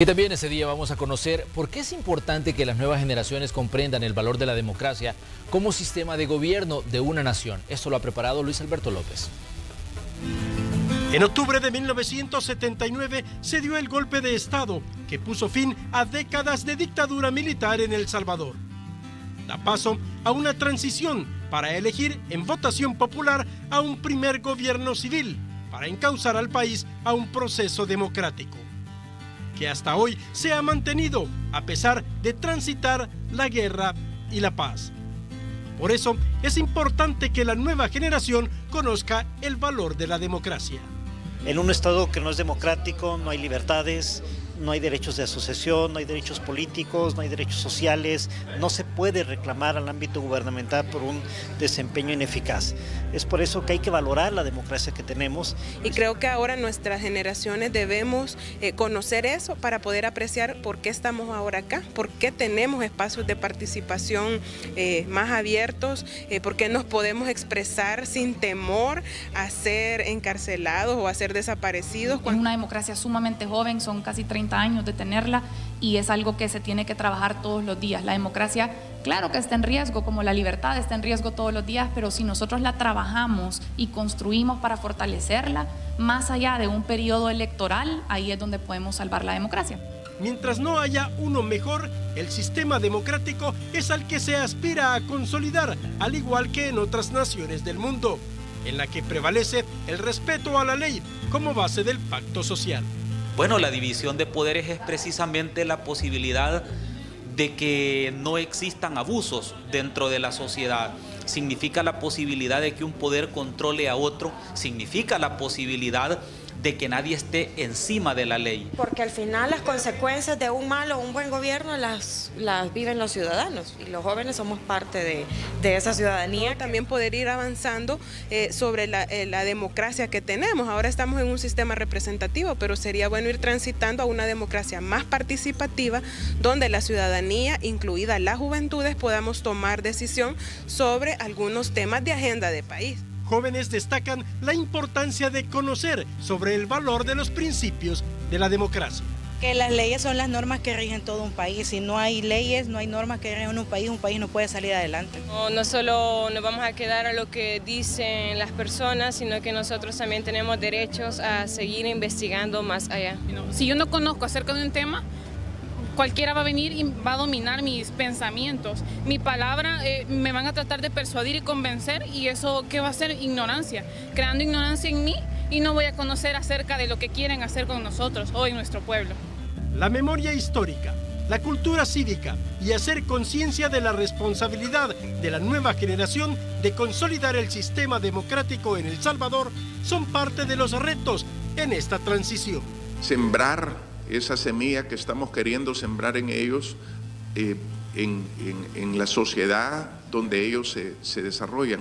Y también ese día vamos a conocer por qué es importante que las nuevas generaciones comprendan el valor de la democracia como sistema de gobierno de una nación. Esto lo ha preparado Luis Alberto López. En octubre de 1979 se dio el golpe de Estado que puso fin a décadas de dictadura militar en El Salvador. Da paso a una transición para elegir en votación popular a un primer gobierno civil para encauzar al país a un proceso democrático que hasta hoy se ha mantenido a pesar de transitar la guerra y la paz. Por eso es importante que la nueva generación conozca el valor de la democracia. En un Estado que no es democrático no hay libertades, no hay derechos de asociación, no hay derechos políticos, no hay derechos sociales, no se puede reclamar al ámbito gubernamental por un desempeño ineficaz. Es por eso que hay que valorar la democracia que tenemos. Y creo que ahora nuestras generaciones debemos eh, conocer eso para poder apreciar por qué estamos ahora acá, por qué tenemos espacios de participación eh, más abiertos, eh, por qué nos podemos expresar sin temor a ser encarcelados o a ser desaparecidos. Es una democracia sumamente joven, son casi 30 años de tenerla y es algo que se tiene que trabajar todos los días. La democracia, claro que está en riesgo, como la libertad está en riesgo todos los días, pero si nosotros la trabajamos y construimos para fortalecerla, más allá de un periodo electoral, ahí es donde podemos salvar la democracia. Mientras no haya uno mejor, el sistema democrático es al que se aspira a consolidar, al igual que en otras naciones del mundo, en la que prevalece el respeto a la ley como base del pacto social. Bueno, la división de poderes es precisamente la posibilidad de que no existan abusos dentro de la sociedad. Significa la posibilidad de que un poder controle a otro, significa la posibilidad de que nadie esté encima de la ley. Porque al final las consecuencias de un mal o un buen gobierno las, las viven los ciudadanos y los jóvenes somos parte de, de esa ciudadanía. También poder ir avanzando eh, sobre la, eh, la, democracia que tenemos. Ahora estamos en un sistema representativo, pero sería bueno ir transitando a una democracia más participativa donde la ciudadanía, incluida las juventudes, podamos tomar decisión sobre algunos temas de agenda de país jóvenes destacan la importancia de conocer sobre el valor de los principios de la democracia. Que las leyes son las normas que rigen todo un país. Si no hay leyes, no hay normas que rigen un país, un país no puede salir adelante. No, no solo nos vamos a quedar a lo que dicen las personas, sino que nosotros también tenemos derechos a seguir investigando más allá. Si yo no conozco acerca de un tema, cualquiera va a venir y va a dominar mis pensamientos. Mi palabra eh, me van a tratar de persuadir y convencer y eso qué va a ser ignorancia, creando ignorancia en mí y no voy a conocer acerca de lo que quieren hacer con nosotros hoy nuestro pueblo. La memoria histórica, la cultura cívica y hacer conciencia de la responsabilidad de la nueva generación de consolidar el sistema democrático en El Salvador son parte de los retos en esta transición. Sembrar esa semilla que estamos queriendo sembrar en ellos, eh, en, la sociedad donde ellos se, desarrollan.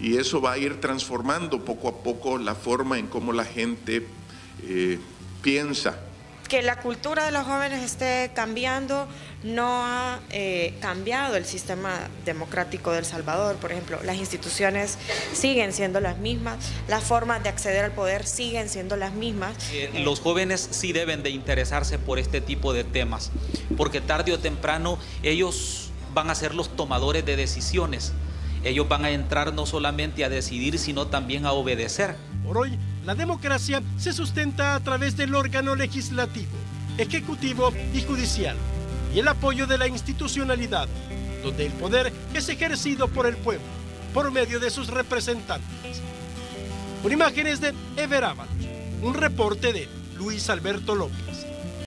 Y eso va a ir transformando poco a poco la forma en cómo la gente eh, piensa que la cultura de los jóvenes esté cambiando no ha eh, cambiado el sistema democrático del Salvador. Por ejemplo, las instituciones siguen siendo las mismas, las formas de acceder al poder siguen siendo las mismas. Eh, los jóvenes sí deben de interesarse por este tipo de temas, porque tarde o temprano ellos van a ser los tomadores de decisiones. Ellos van a entrar no solamente a decidir, sino también a obedecer. Por hoy, la democracia se sustenta a través del órgano legislativo, ejecutivo y judicial, y el apoyo de la institucionalidad, donde el poder es ejercido por el pueblo, por medio de sus representantes. Con imágenes de Ever un reporte de Luis Alberto López.